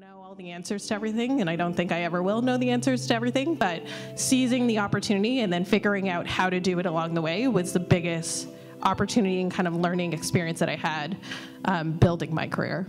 know all the answers to everything, and I don't think I ever will know the answers to everything, but seizing the opportunity and then figuring out how to do it along the way was the biggest opportunity and kind of learning experience that I had um, building my career.